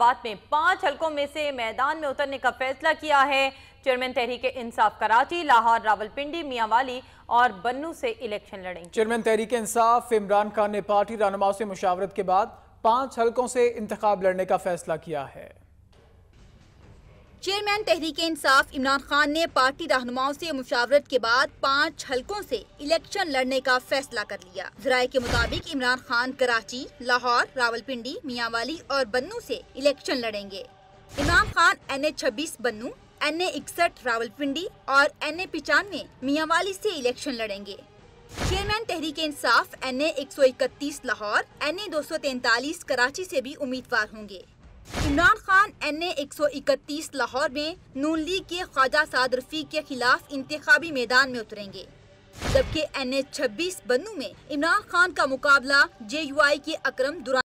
بات میں پانچ حلقوں میں سے میدان میں اترنے کا فیصلہ کیا ہے۔ چیئرمین تحریک انصاف کراچی، لاہور راول پنڈی میاں والی اور بنو سے الیکشن لڑیں۔ چیئرمین تحریک انصاف عمران خان نے پارٹی رہنماؤں سے مشاورت کے بعد پانچ حلقوں سے انتخاب لڑنے کا فیصلہ کیا ہے۔ چیئرمین تحریک انصاف عمران خان نے پارٹی رہنماؤں سے مشاورت کے بعد پانچ حلقوں سے الیکشن لڑنے کا فیصلہ کر لیا۔ ذرائع کے مطابق عمران خان کراچی، لاہور راول پنڈی میاں والی اور بنو سے الیکشن لڑیں گے۔ عمران خان این اے چھبیس بنو، این اے اکسٹھ راول پنڈی اور این اے پچانوے میاں والی سے الیکشن لڑیں گے۔ چیئرمین تحریک انصاف این اے ایک سو اکتیس لاہور، این اے دو سو تینتالیس کراچی سے بھی امیدوار ہوں گے۔ عمران خان این اے ایک سو اکتیس لاہور میں نون لیگ کے خواجہ سعد رفیق کے خلاف انتخابی میدان میں اتریں گے۔ جبکہ این اے چھبیس بنو میں عمران خان کا مقابلہ جے یو آئی کے اکرم دوران